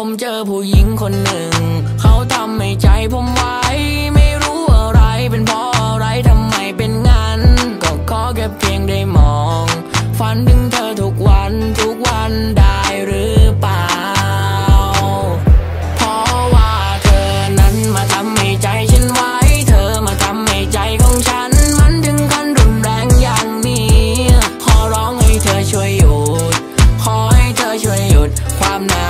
ผมเจอผู้หญิงคนหนึ่ง เขาทำให้ใจผมไว้ ไม่รู้อะไรเป็นเพราะอะไรทำไมเป็นงั้น ก็ขอแค่เพียงได้มอง ฝันถึงเธอทุกวันทุกวันได้หรือเปล่า เพราะว่าเธอนั้นมาทำให้ใจฉันไว้ เธอมาทำให้ใจของฉัน มันถึงขั้นรุนแรงอย่างนี้ ขอร้องให้เธอช่วยหยุด ขอให้เธอช่วยหยุดความหนา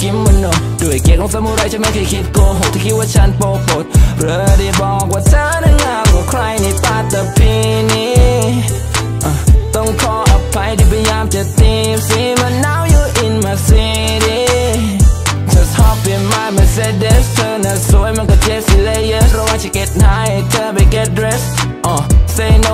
kimono Do it get on samurai to make it hit go Hold to hear what chan po pot Ready bong what's out I'm gonna cry Need part the pin uh, Don't call a fight if I'm just team. But now you in my city. Just hop in my Mercedes Turn a soy man got layers Roll watch you get high Tell me get dressed. Uh, say no